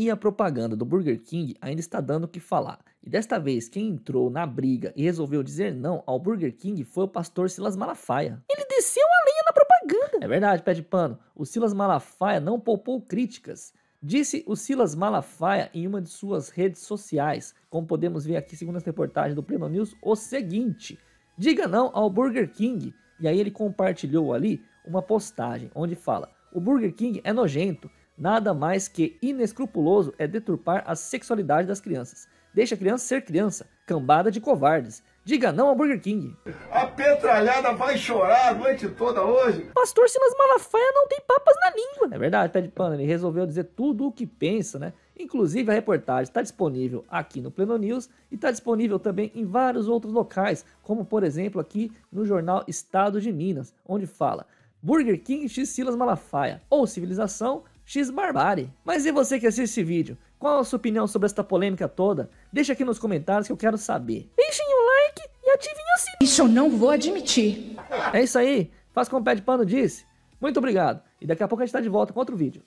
E a propaganda do Burger King ainda está dando o que falar. E desta vez, quem entrou na briga e resolveu dizer não ao Burger King foi o pastor Silas Malafaia. Ele desceu a lenha na propaganda. É verdade, pé de pano. O Silas Malafaia não poupou críticas. Disse o Silas Malafaia em uma de suas redes sociais, como podemos ver aqui segundo as reportagens do Pleno News, o seguinte: Diga não ao Burger King. E aí ele compartilhou ali uma postagem onde fala: O Burger King é nojento, nada mais que inescrupuloso é deturpar a sexualidade das crianças. Deixa a criança ser criança, cambada de covardes. Diga não ao Burger King. A petralhada vai chorar a noite toda hoje. Pastor Silas Malafaia não tem papas na língua. É verdade, pé de pano, ele resolveu dizer tudo o que pensa, né? Inclusive a reportagem está disponível aqui no Pleno News e está disponível também em vários outros locais, como por exemplo aqui no jornal Estado de Minas, onde fala Burger King X Silas Malafaia ou Civilização X Barbárie. Mas e você que assiste esse vídeo? Qual a sua opinião sobre esta polêmica toda? Deixa aqui nos comentários que eu quero saber. Deixem o like e ativem o sininho. Isso eu não vou admitir. É isso aí, faz como o pé de pano disse. Muito obrigado e daqui a pouco a gente está de volta com outro vídeo.